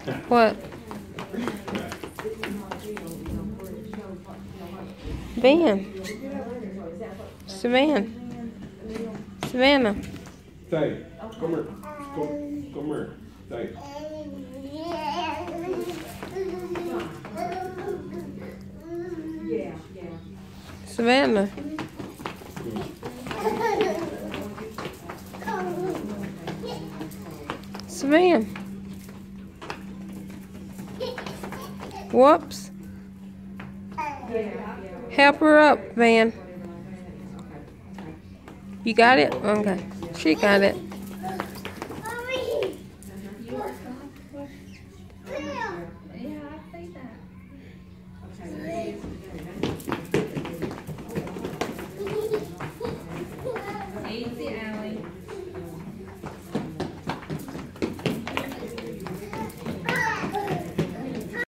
What? Van. Savannah. Savannah. Tay, kom er. Kom, kom er. Tay. Savannah. Savannah. Whoops. Help her up, Van. You got it? Okay. She got it.